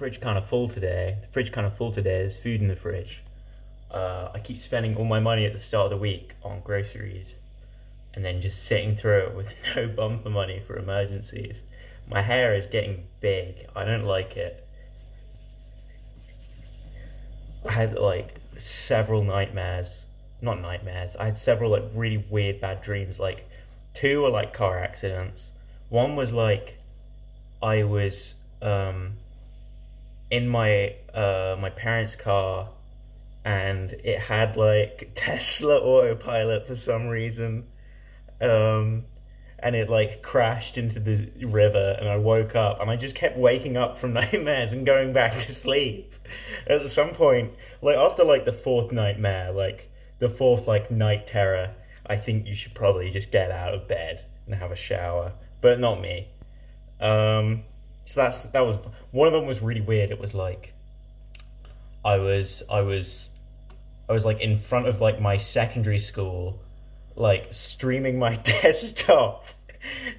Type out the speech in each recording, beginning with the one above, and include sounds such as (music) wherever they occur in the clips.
fridge kind of full today. The fridge kind of full today. There's food in the fridge. Uh, I keep spending all my money at the start of the week on groceries, and then just sitting through it with (laughs) no bumper money for emergencies. My hair is getting big. I don't like it. I had like several nightmares. Not nightmares. I had several like really weird bad dreams. Like two were like car accidents. One was like I was um in my uh my parents' car and it had like (laughs) Tesla autopilot for some reason. Um and it like crashed into the river and I woke up and I just kept waking up from (laughs) nightmares and going back to sleep. At some point, like after like the fourth nightmare, like the fourth like night terror, I think you should probably just get out of bed and have a shower, but not me. Um so that's that was one of them was really weird. It was like I was I was I was like in front of like my secondary school like streaming my (laughs) desktop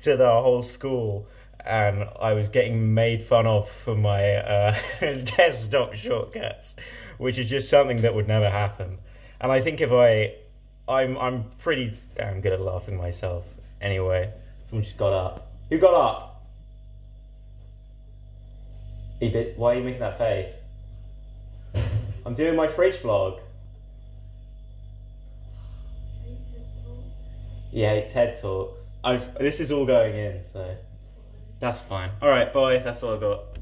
to the whole school and I was getting made fun of for my uh, (laughs) desktop shortcuts, which is just something that would never happen. And I think if I, I'm I'm pretty damn good at laughing myself. Anyway, someone just got up. Who got up? Did. Why are you making that face? I'm doing my fridge vlog. Yeah, TED Talks. I've this is all going in, so that's fine. All right, bye. That's all I got.